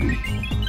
Network.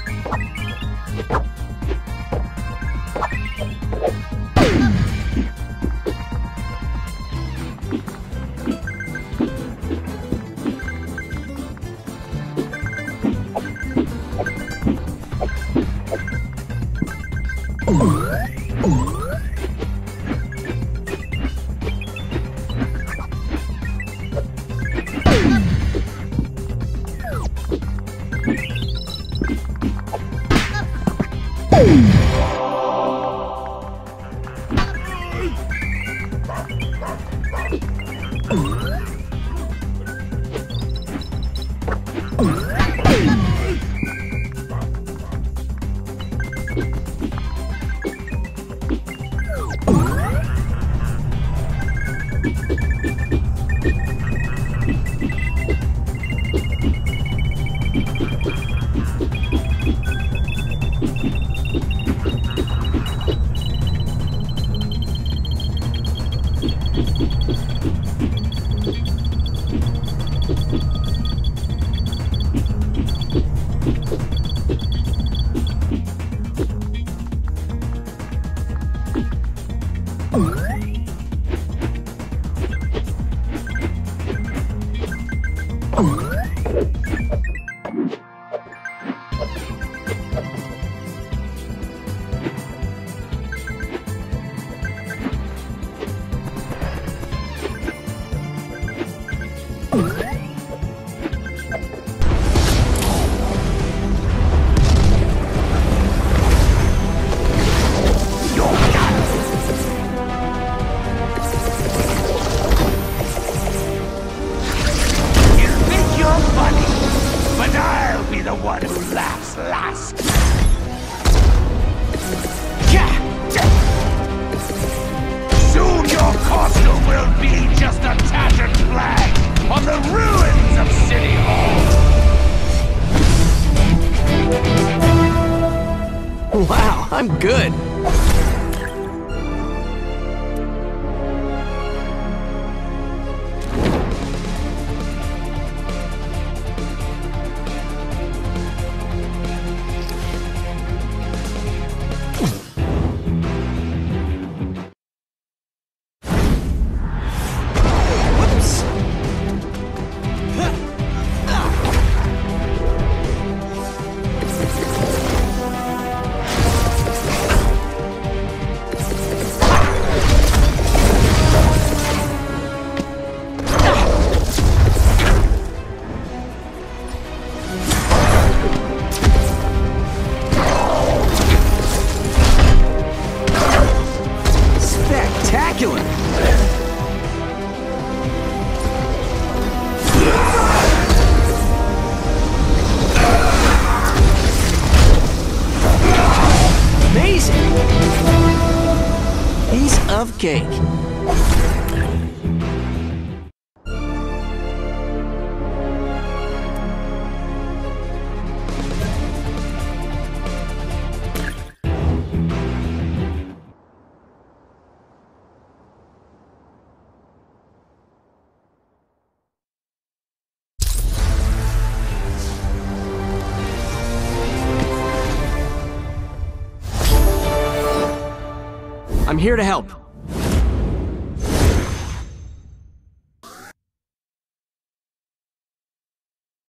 I'm here to help.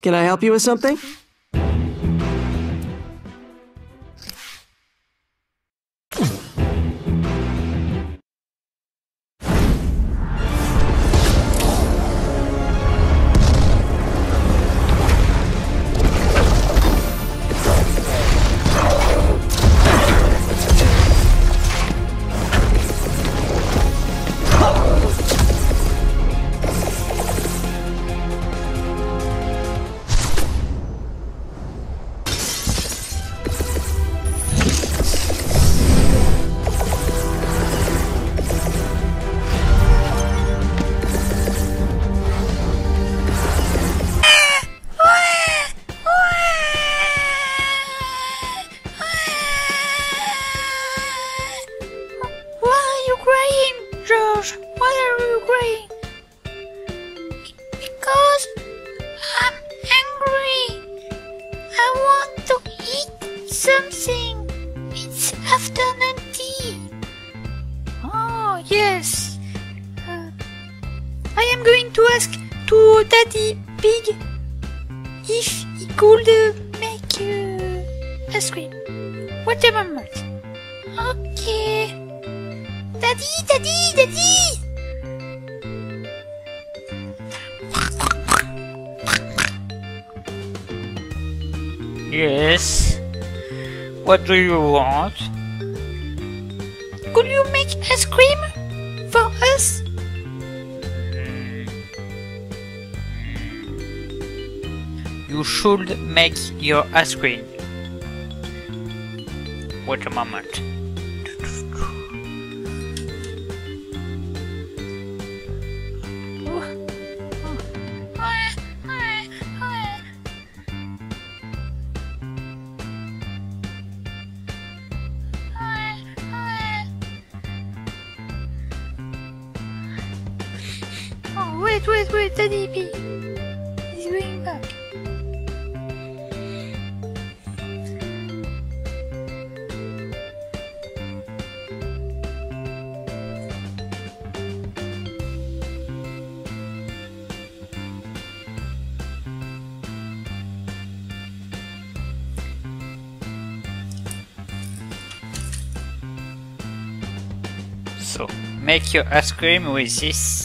Can I help you with something? What do you want? Could you make ice cream for us? You should make your ice cream. Wait a moment. So, make your ice cream with this.